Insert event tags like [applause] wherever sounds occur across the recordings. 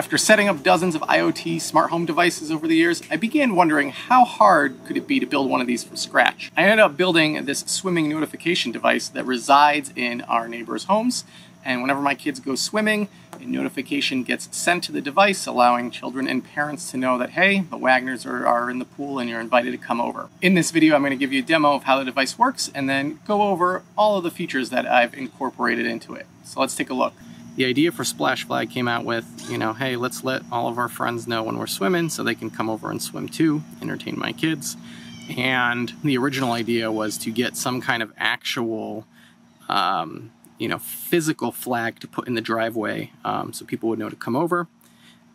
After setting up dozens of IoT smart home devices over the years, I began wondering how hard could it be to build one of these from scratch. I ended up building this swimming notification device that resides in our neighbors' homes, and whenever my kids go swimming, a notification gets sent to the device, allowing children and parents to know that, hey, the Wagners are, are in the pool and you're invited to come over. In this video, I'm going to give you a demo of how the device works and then go over all of the features that I've incorporated into it. So let's take a look the idea for Splash Flag came out with, you know, hey, let's let all of our friends know when we're swimming so they can come over and swim too, entertain my kids. And the original idea was to get some kind of actual, um, you know, physical flag to put in the driveway um, so people would know to come over.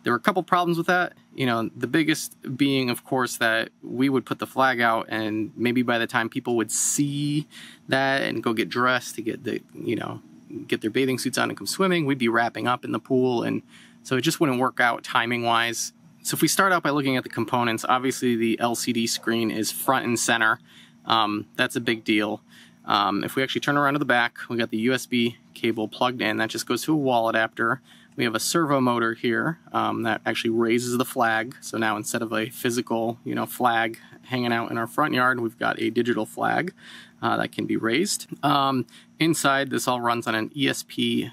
There were a couple problems with that. You know, the biggest being, of course, that we would put the flag out, and maybe by the time people would see that and go get dressed to get the, you know, get their bathing suits on and come swimming, we'd be wrapping up in the pool. And so it just wouldn't work out timing wise. So if we start out by looking at the components, obviously the LCD screen is front and center. Um, that's a big deal. Um, if we actually turn around to the back, we got the USB cable plugged in. That just goes to a wall adapter. We have a servo motor here um, that actually raises the flag. So now instead of a physical, you know, flag hanging out in our front yard, we've got a digital flag uh, that can be raised. Um, inside, this all runs on an ESP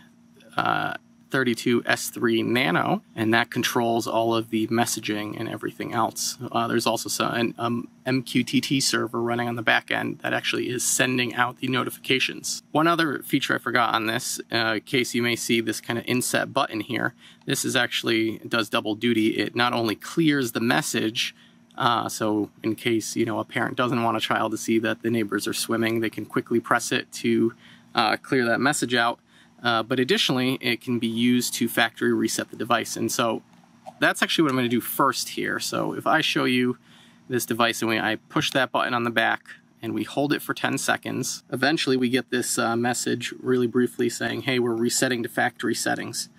uh, 32S3 Nano, and that controls all of the messaging and everything else. Uh, there's also some, an um, MQTT server running on the back end that actually is sending out the notifications. One other feature I forgot on this, uh, case you may see this kind of inset button here, this is actually does double duty. It not only clears the message, uh, so in case you know a parent doesn't want a child to see that the neighbors are swimming, they can quickly press it to uh, clear that message out. Uh, but additionally, it can be used to factory reset the device. And so that's actually what I'm going to do first here. So if I show you this device and we, I push that button on the back and we hold it for 10 seconds, eventually we get this uh, message really briefly saying, hey, we're resetting to factory settings.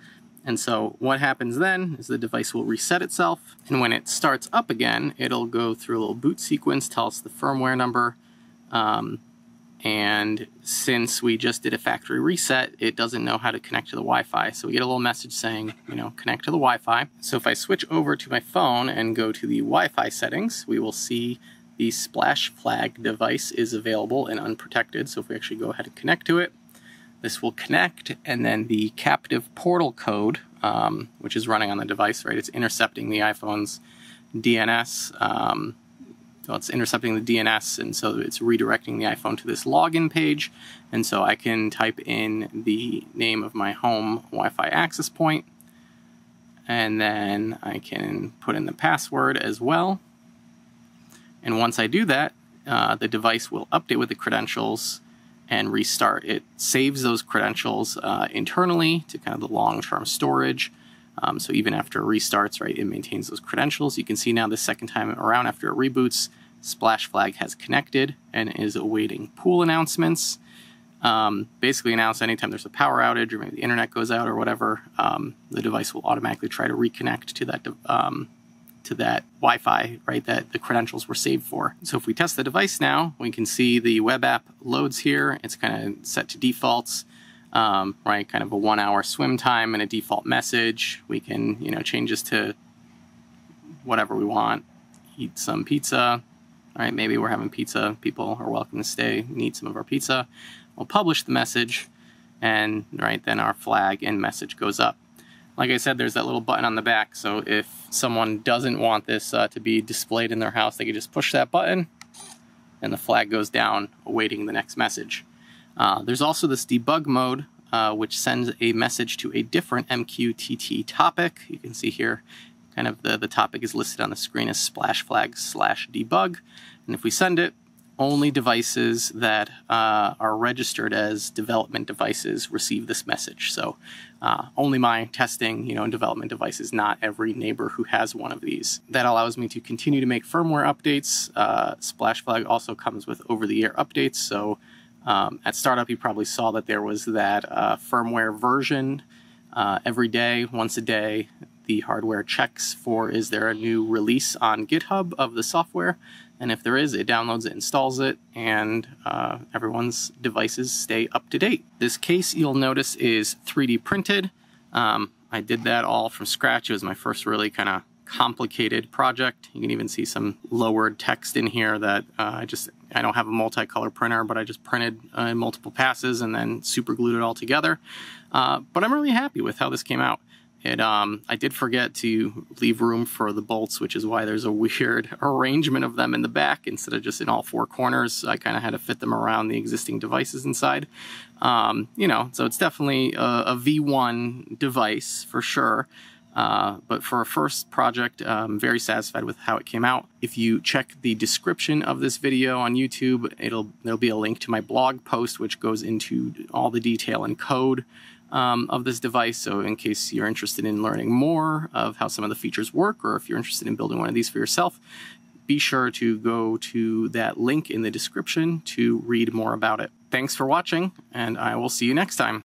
And so what happens then is the device will reset itself, and when it starts up again, it'll go through a little boot sequence, tell us the firmware number, um, and since we just did a factory reset, it doesn't know how to connect to the Wi-Fi. So we get a little message saying, you know, connect to the Wi-Fi. So if I switch over to my phone and go to the Wi-Fi settings, we will see the splash flag device is available and unprotected. So if we actually go ahead and connect to it, this will connect, and then the captive portal code, um, which is running on the device, right? It's intercepting the iPhone's DNS. Um, well, it's intercepting the DNS, and so it's redirecting the iPhone to this login page. And so I can type in the name of my home Wi-Fi access point, and then I can put in the password as well. And once I do that, uh, the device will update with the credentials and restart. It saves those credentials uh, internally to kind of the long-term storage. Um, so even after it restarts, right, it maintains those credentials. You can see now the second time around after it reboots, Splash Flag has connected and is awaiting pool announcements. Um, basically announce anytime there's a power outage or maybe the internet goes out or whatever, um, the device will automatically try to reconnect to that um, to that Wi-Fi, right, that the credentials were saved for. So if we test the device now, we can see the web app loads here. It's kind of set to defaults, um, right, kind of a one hour swim time and a default message. We can, you know, change this to whatever we want. Eat some pizza, right, maybe we're having pizza. People are welcome to stay, and eat some of our pizza. We'll publish the message, and right then our flag and message goes up. Like I said, there's that little button on the back, so if someone doesn't want this uh, to be displayed in their house, they can just push that button and the flag goes down awaiting the next message. Uh, there's also this debug mode, uh, which sends a message to a different MQTT topic. You can see here, kind of the, the topic is listed on the screen as splash flag slash debug. And if we send it, only devices that uh, are registered as development devices receive this message. So uh, only my testing, you know, and development devices, not every neighbor who has one of these. That allows me to continue to make firmware updates. Uh, Splash Flag also comes with over-the-air updates. So um, at startup, you probably saw that there was that uh, firmware version uh, every day, once a day. The hardware checks for is there a new release on GitHub of the software and if there is, it downloads it, installs it, and uh, everyone's devices stay up to date. This case, you'll notice, is 3D printed. Um, I did that all from scratch. It was my first really kind of complicated project. You can even see some lowered text in here that uh, I just, I don't have a multicolor printer, but I just printed uh, in multiple passes and then super glued it all together. Uh, but I'm really happy with how this came out. It, um, I did forget to leave room for the bolts, which is why there's a [laughs] weird arrangement of them in the back instead of just in all four corners. I kind of had to fit them around the existing devices inside. Um, you know, so it's definitely a a V1 device for sure. Uh, but for a first project, I'm very satisfied with how it came out. If you check the description of this video on YouTube, it'll there'll be a link to my blog post, which goes into all the detail and code um, of this device. So in case you're interested in learning more of how some of the features work, or if you're interested in building one of these for yourself, be sure to go to that link in the description to read more about it. Thanks for watching, and I will see you next time.